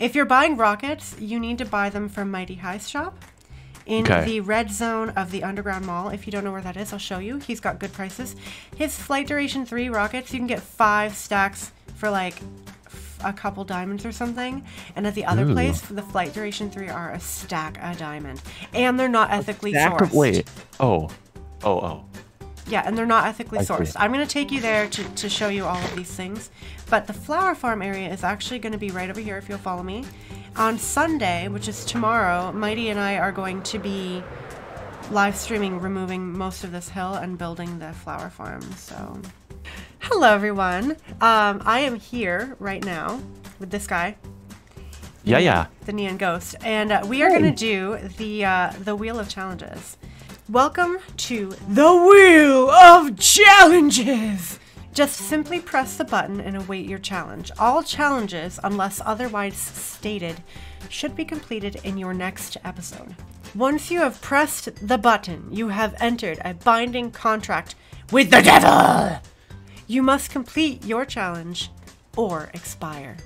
If you're buying rockets, you need to buy them from Mighty High's shop in Okay. the red zone of the underground mall. If you don't know where that is, I'll show you. He's got good prices. His flight duration three rockets, you can get five stacks for like f- a couple diamonds or something. And at the other Ooh. place, the flight duration three are a stack a diamond, and they're not ethically Stack sourced. of- wait. Oh. Oh, oh. Yeah, and they're not ethically I see. sourced. I'm going to take you there to, to show you all of these things. But the flower farm area is actually going to be right over here if you'll follow me. On Sunday, which is tomorrow, Mighty and I are going to be live streaming removing most of this hill and building the flower farm. So, hello everyone. Um, I am here right now with this guy, Yeah, yeah. the Neon Ghost, and uh, we are going to do the uh, the Wheel of Challenges. Welcome to the Wheel of Challenges. Just simply press the button and await your challenge. All challenges, unless otherwise stated, should be completed in your next episode. Once you have pressed the button, you have entered a binding contract with the devil. You must complete your challenge or expire.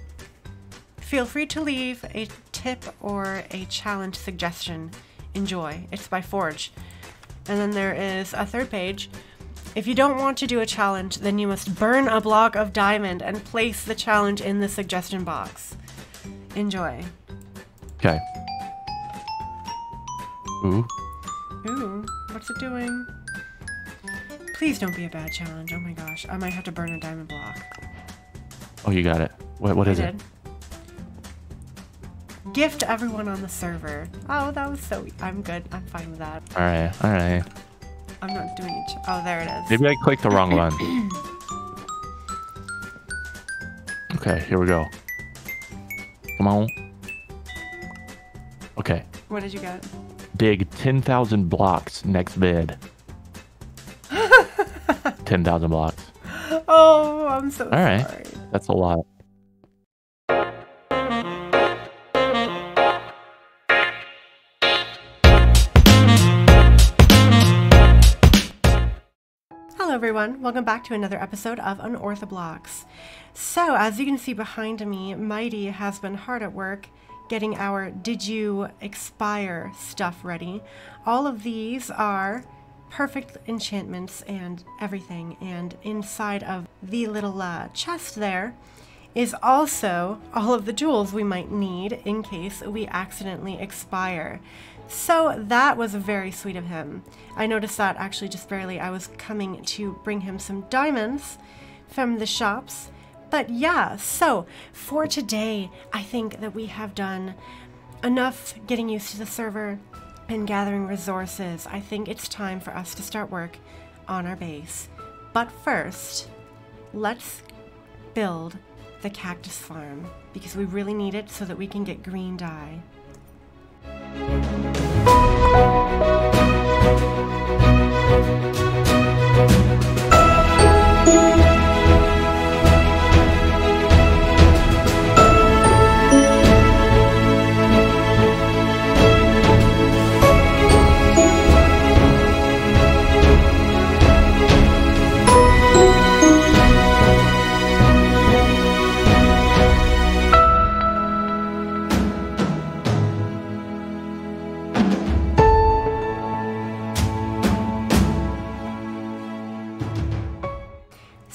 Feel free to leave a tip or a challenge suggestion. Enjoy. It's by Forge. And then there is a third page. If you don't want to do a challenge, then you must burn a block of diamond and place the challenge in the suggestion box. Enjoy. Okay. Ooh. Ooh, what's it doing? Please don't be a bad challenge. Oh my gosh, I might have to burn a diamond block. Oh, you got it. What? What I is it? Gift everyone on the server. Oh, that was so. I'm good. I'm fine with that. All right. All right. I'm not doing it. Oh, there it is. Maybe I clicked the wrong one. Okay, here we go. Come on. Okay. What did you get? Dig 10,000 blocks next bid. 10,000 blocks. Oh, I'm so All right. sorry. That's a lot. Everyone. Welcome back to another episode of Unorthoblocks. So, as you can see behind me, Mighty has been hard at work getting our Did You Expire stuff ready. All of these are perfect enchantments and everything, and inside of the little uh, chest there is also all of the jewels we might need in case we accidentally expire. So that was very sweet of him. I noticed that actually just barely. I was coming to bring him some diamonds from the shops. But yeah, so for today, I think that we have done enough getting used to the server and gathering resources. I think it's time for us to start work on our base. But first, let's build the cactus farm because we really need it so that we can get green dye.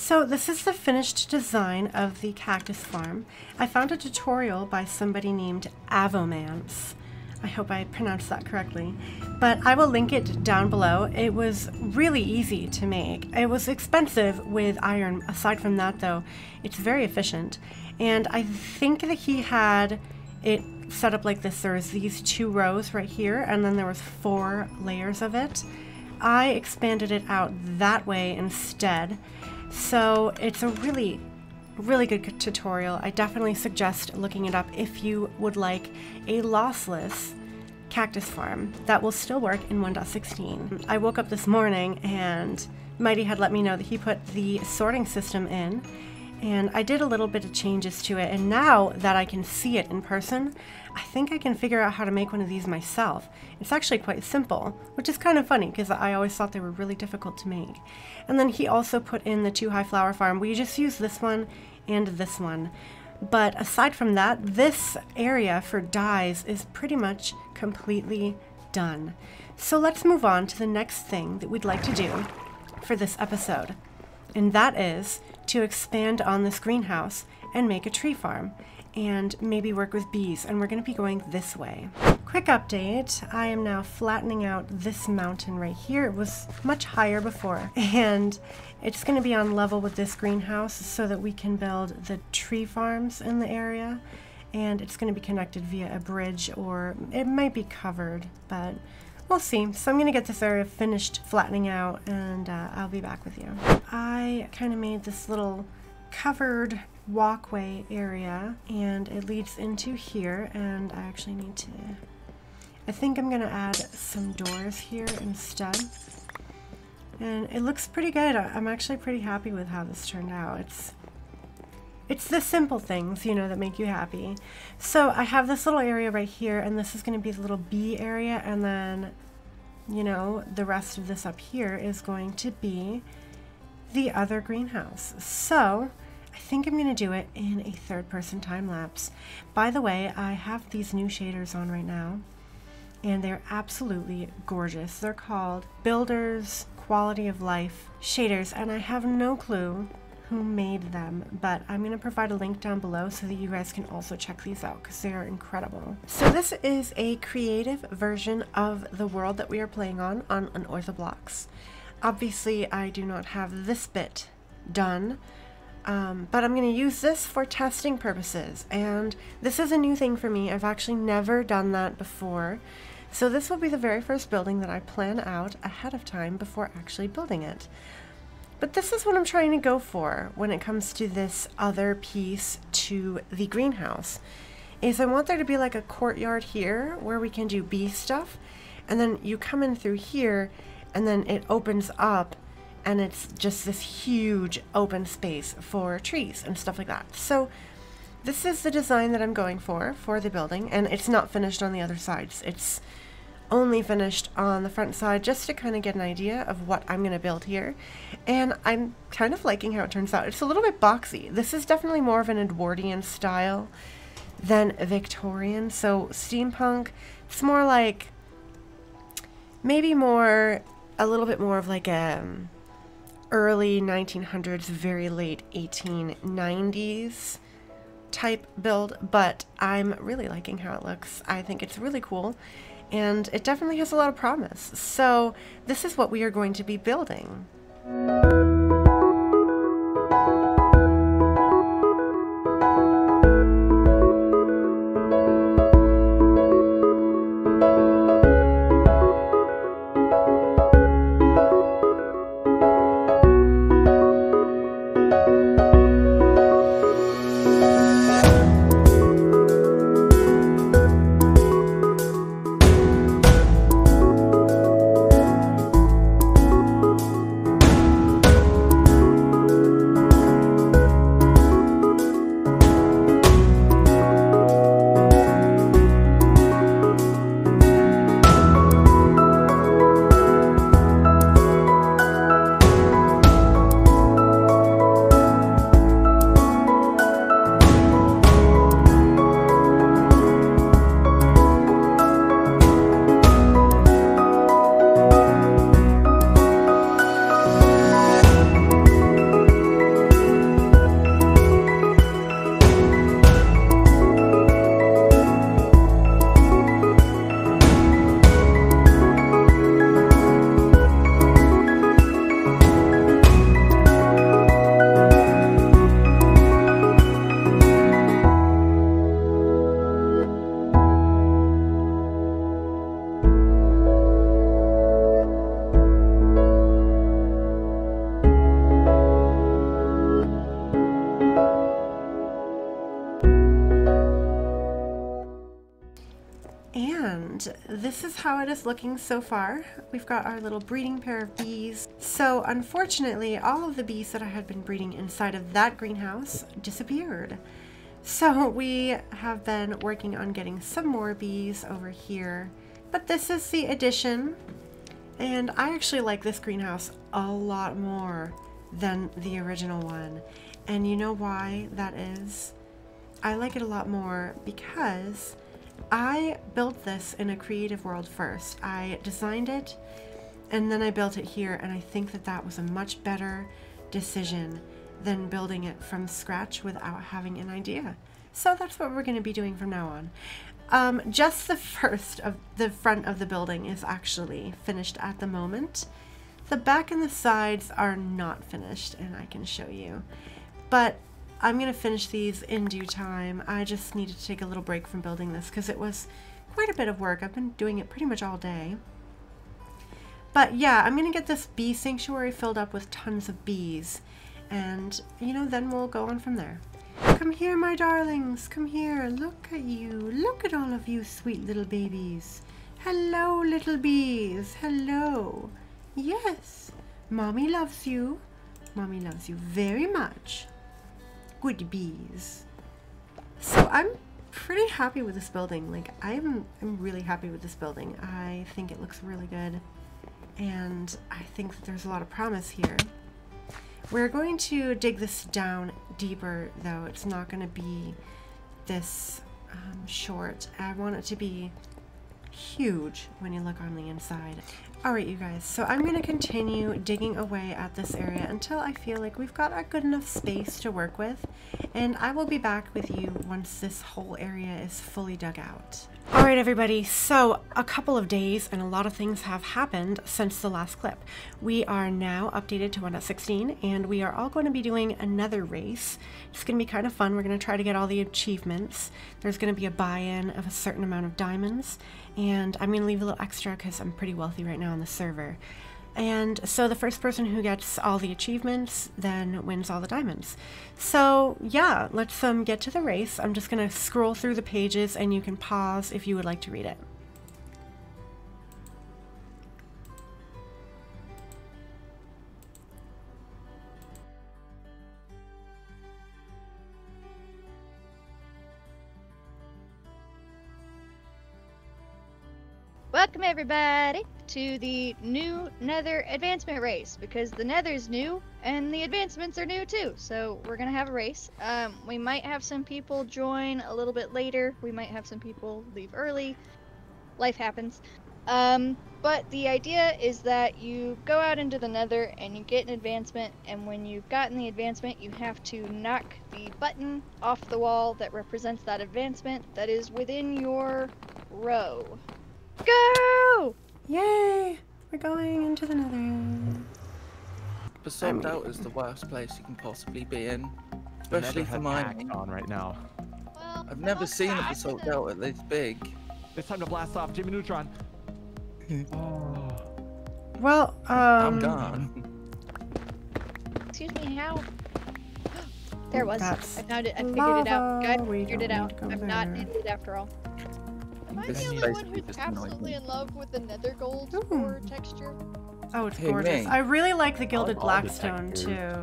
So this is the finished design of the cactus farm. I found a tutorial by somebody named Avomance. I hope I pronounced that correctly. But I will link it down below. It was really easy to make. It was expensive with iron. Aside from that though, it's very efficient. And I think that he had it set up like this. There was these two rows right here and then there was four layers of it. I expanded it out that way instead. So it's a really, really good tutorial. I definitely suggest looking it up if you would like a lossless cactus farm that will still work in 1.16. I woke up this morning and Mighty had let me know that he put the sorting system in and I did a little bit of changes to it and now that I can see it in person, I think I can figure out how to make one of these myself. It's actually quite simple, which is kind of funny because I always thought they were really difficult to make. And then he also put in the two high flower farm. We just used this one and this one. But aside from that, this area for dyes is pretty much completely done. So let's move on to the next thing that we'd like to do for this episode. And that is to expand on this greenhouse and make a tree farm and maybe work with bees. And we're going to be going this way. Quick update I am now flattening out this mountain right here. It was much higher before, and it's going to be on level with this greenhouse so that we can build the tree farms in the area. And it's going to be connected via a bridge, or it might be covered, but we'll see. So I'm going to get this area finished flattening out, and uh, I'll be back with you. I kind of made this little covered walkway area and it leads into here and I actually need to I think I'm gonna add some doors here instead and it looks pretty good I'm actually pretty happy with how this turned out it's it's the simple things, you know, that make you happy. So I have this little area right here, and this is going to be the little bee area, and then, you know, the rest of this up here is going to be the other greenhouse. So I think I'm going to do it in a third person time lapse. By the way, I have these new shaders on right now and they're absolutely gorgeous. They're called Builders Quality of Life shaders and I have no clue who made them, but I'm going to provide a link down below so that you guys can also check these out because they are incredible. So this is a creative version of the world that we are playing on on Unorthoblocks. Obviously, I do not have this bit done, um, but I'm going to use this for testing purposes. And this is a new thing for me. I've actually never done that before. So this will be the very first building that I plan out ahead of time before actually building it. But this is what I'm trying to go for when it comes to this other piece to the greenhouse. Is I want there to be like a courtyard here where we can do bee stuff. And then you come in through here and then it opens up and it's just this huge open space for trees and stuff like that. So this is the design that I'm going for for the building and it's not finished on the other sides. It's only finished on the front side just to kind of get an idea of what I'm going to build here. And I'm kind of liking how it turns out. It's a little bit boxy. This is definitely more of an Edwardian style than Victorian. So steampunk, it's more like maybe more a little bit more of like a um, early 1900s, very late 1890s type build, but I'm really liking how it looks. I think it's really cool and it definitely has a lot of promise. So this is what we are going to be building. How it is looking so far. We've got our little breeding pair of bees. So unfortunately, all of the bees that I had been breeding inside of that greenhouse disappeared. So we have been working on getting some more bees over here. But this is the addition. And I actually like this greenhouse a lot more than the original one. And you know why that is? I like it a lot more because I built this in a creative world first. I designed it and then I built it here, and I think that that was a much better decision than building it from scratch without having an idea. So that's what we're going to be doing from now on. Um, just the first of the front of the building is actually finished at the moment. The back and the sides are not finished, and I can show you. But I'm going to finish these in due time. I just needed to take a little break from building this because it was quite a bit of work. I've been doing it pretty much all day. But yeah, I'm going to get this bee sanctuary filled up with tons of bees. And, you know, then we'll go on from there. Come here, my darlings. Come here. Look at you. Look at all of you sweet little babies. Hello, little bees. Hello. Yes, Mommy loves you. Mommy loves you very much. Good bees. So I'm pretty happy with this building. Like I'm I'm really happy with this building. I think it looks really good. And I think there's a lot of promise here. We're going to dig this down deeper though. It's not going to be this um, short. I want it to be huge when you look on the inside. Alright you guys, so I'm going to continue digging away at this area until I feel like we've got a good enough space to work with, and I will be back with you once this whole area is fully dug out. Alright everybody, so a couple of days and a lot of things have happened since the last clip. We are now updated to 1.16 and we are all going to be doing another race. It's going to be kind of fun. We're going to try to get all the achievements. There's going to be a buy-in of a certain amount of diamonds and I'm going to leave a little extra because I'm pretty wealthy right now on the server. And so the first person who gets all the achievements then wins all the diamonds. So yeah, let's um, get to the race. I'm just going to scroll through the pages and you can pause if you would like to read it. Welcome everybody to the new Nether advancement race because the Nether's new and the advancements are new too. So we're gonna have a race. Um, we might have some people join a little bit later. We might have some people leave early. Life happens. Um, but the idea is that you go out into the Nether and you get an advancement, and when you've gotten the advancement, you have to knock the button off the wall that represents that advancement that is within your row. Go! Yay! We're going into the nether. Basalt mean- Delta is the worst place you can possibly be in, especially Nether for has mining. on right now. Well, I've never seen a welcome Basalt Delta this big. It's time to blast off Jimmy Neutron. oh. Well, um... I'm gone. Excuse me, how? There it was. That's I found it. I figured it out. lava. I We figured it out. need to go I'm not there. an idiot after all. Am I This the is only one who's absolutely in love with the nether gold Ooh. core texture? Oh, it's Hey, gorgeous. May. I really like the gilded like all the blackstone too.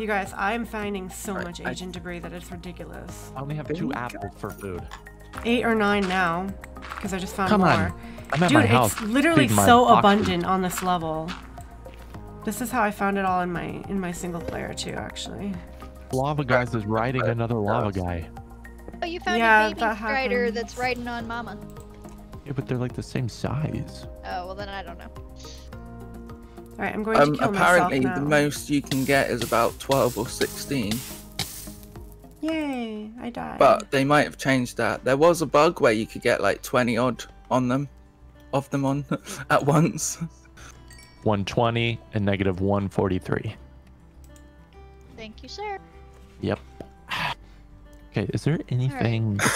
You guys, I'm finding so Right, much I- ancient debris that it's ridiculous. I only have two Think- apples for food. Eight or nine now, because I just found Come more. on. I'm at Dude, my house. it's literally feeding so boxes. abundant on this level. This is how I found it all in my in my single player too, actually. Lava guys is riding another lava guy. Oh, you found Yeah, a baby that strider happens. that's riding on Mama. Yeah, but they're like the same size. Oh, well then I don't know. All right, I'm going Um, to kill apparently, myself the most you can get is about 12 or 16, Yay! I died. but they might have changed that. There was a bug where you could get like 20 odd on them, of them on at once. 120 and negative 143. Thank you, sir. Yep. Okay, is there anything?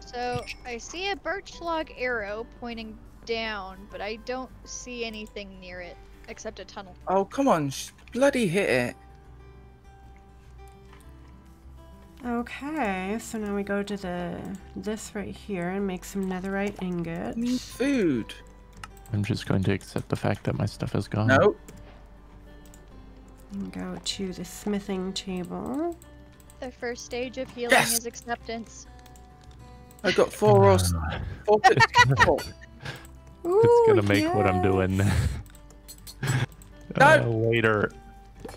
So I see a birch log arrow pointing down, but I don't see anything near it except a tunnel. Oh, come on, bloody hit it. Okay, so now we go to the this right here and make some netherite I need ingots. food. I'm just going to accept the fact that my stuff is gone. No, And go to the smithing table. The first stage of healing Yes! is acceptance. I got four or Uh, four. four. it's gonna Ooh, make what I'm doing yes. uh, later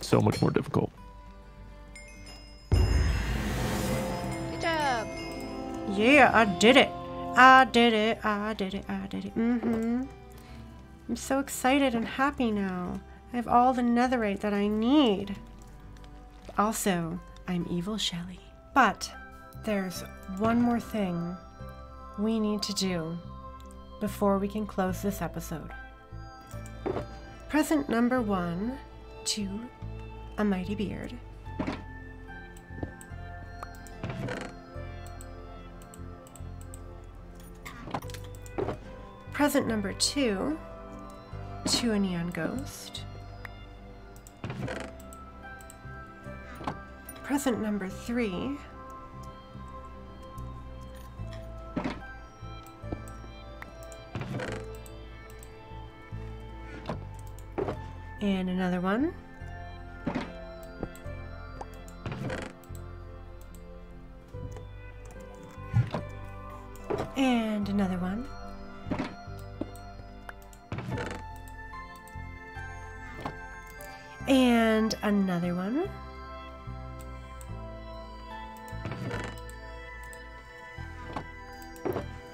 so much more difficult. Good job. Yeah, I did it. I did it. I did it. I did it. Mm-hmm. I'm so excited and happy now. I have all the netherite that I need. Also, I'm evil Shely. But there's one more thing we need to do before we can close this episode. Present number one to a mighty beard. Present number two to a neon ghost. Present number three and another one.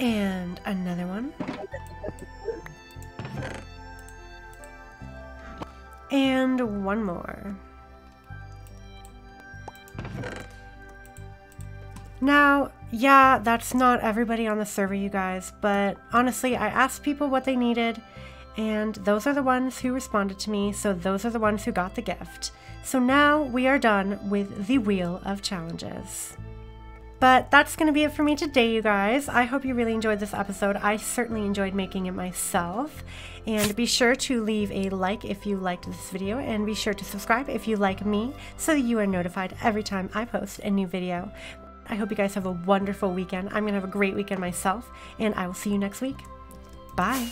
And another one. And one more. Now, yeah, that's not everybody on the server, you guys, but honestly, I asked people what they needed, and those are the ones who responded to me, so those are the ones who got the gift. So now we are done with the Wheel of Challenges. But that's going to be it for me today, you guys. I hope you really enjoyed this episode. I certainly enjoyed making it myself. And be sure to leave a like if you liked this video, and be sure to subscribe if you like me so you are notified every time I post a new video. I hope you guys have a wonderful weekend. I'm going to have a great weekend myself, and I will see you next week. Bye.